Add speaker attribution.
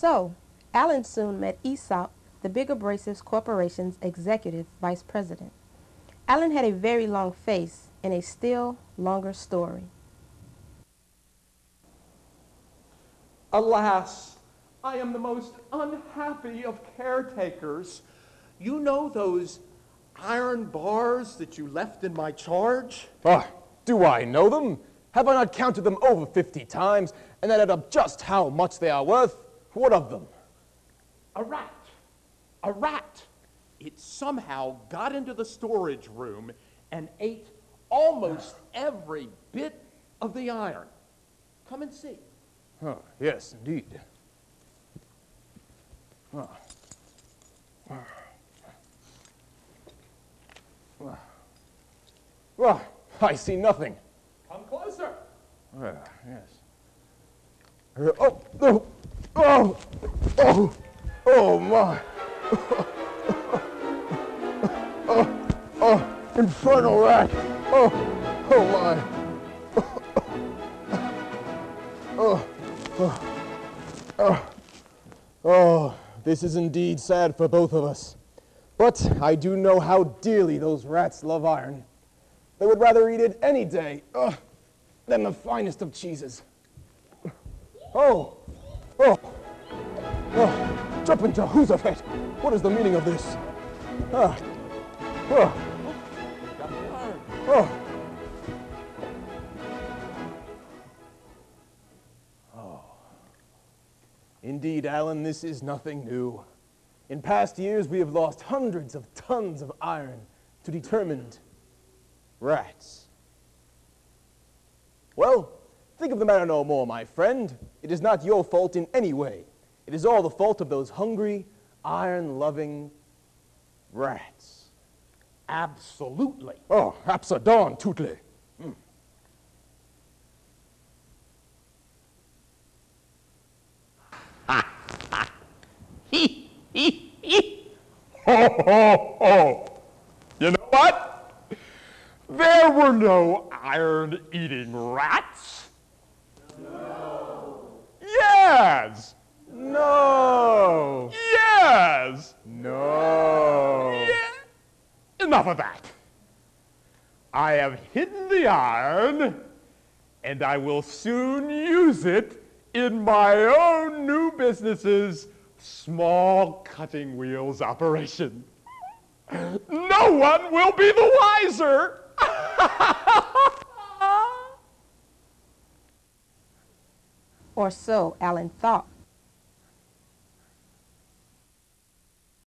Speaker 1: So, Alan soon met Aesop, the Big Abrasives Corporation's executive vice president. Alan had a very long face and a still longer story.
Speaker 2: Alas, I am the most unhappy of caretakers. You know those iron bars that you left in my charge?
Speaker 3: Ah, do I know them? Have I not counted them over 50 times and added up just how much they are worth? What of them?
Speaker 2: A rat. A rat. It somehow got into the storage room and ate almost every bit of the iron. Come and see.
Speaker 3: Oh, yes, indeed. Ah. Ah. Ah, I see nothing.
Speaker 2: Come closer.
Speaker 3: Ah, yes. Uh, Oh, oh, oh, oh, oh my. Oh, oh, infernal rat. Oh, oh my. Oh, oh, oh, oh, this is indeed sad for both of us. But I do know how dearly those rats love iron. They would rather eat it any day ugh, than the finest of cheeses. Oh, oh, oh, jump into Huzafet. What is the meaning of this? Ah, oh,
Speaker 2: iron.
Speaker 3: oh. Indeed, Alan, this is nothing new. In past years, we have lost hundreds of tons of iron to determined rats. Well, think of the matter no more, my friend. It is not your fault in any way. It is all the fault of those hungry, iron-loving rats.
Speaker 2: Absolutely.
Speaker 3: Oh, absadon, tutle. Hmm.
Speaker 2: Ho, ho, ho. You know what? There were no iron eating rats. No. Yes.
Speaker 3: No.
Speaker 2: Yes.
Speaker 3: No.
Speaker 2: Yeah. Enough of that. I have hidden the iron, and I will soon use it in my own new business's small cutting wheels operation. No one will be the wiser.
Speaker 1: Or so Alan thought.